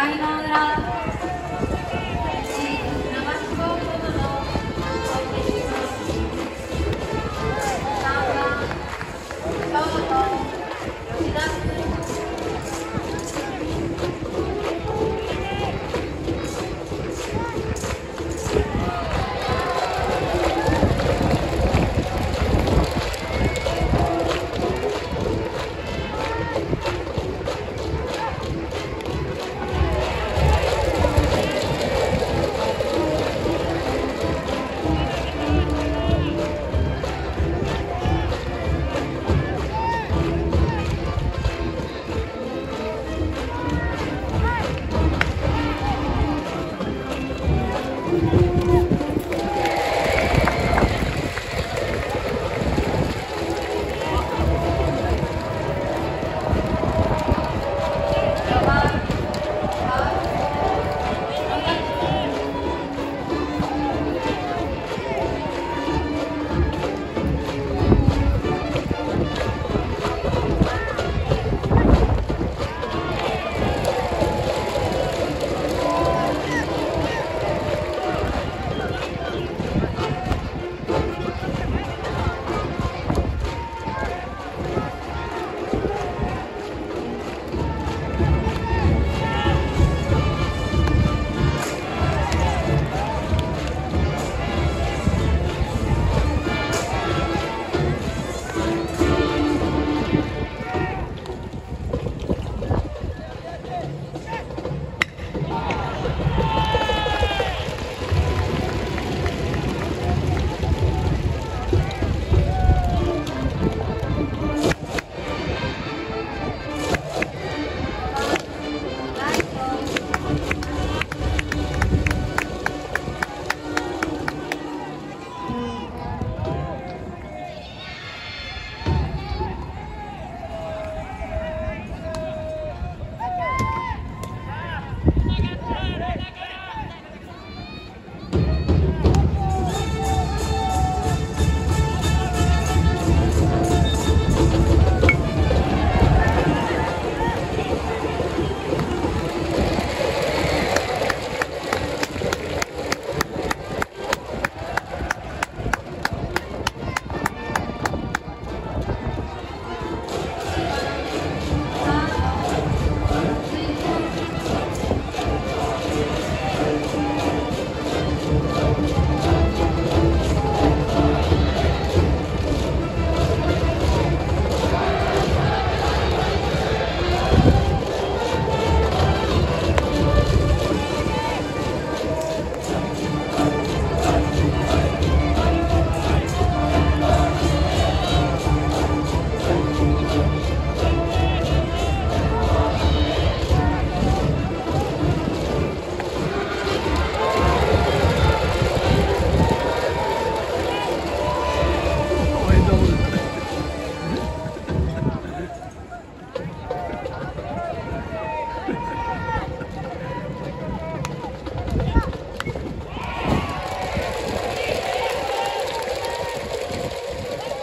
Bye, Bangla.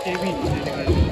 警備員に連れてかれて。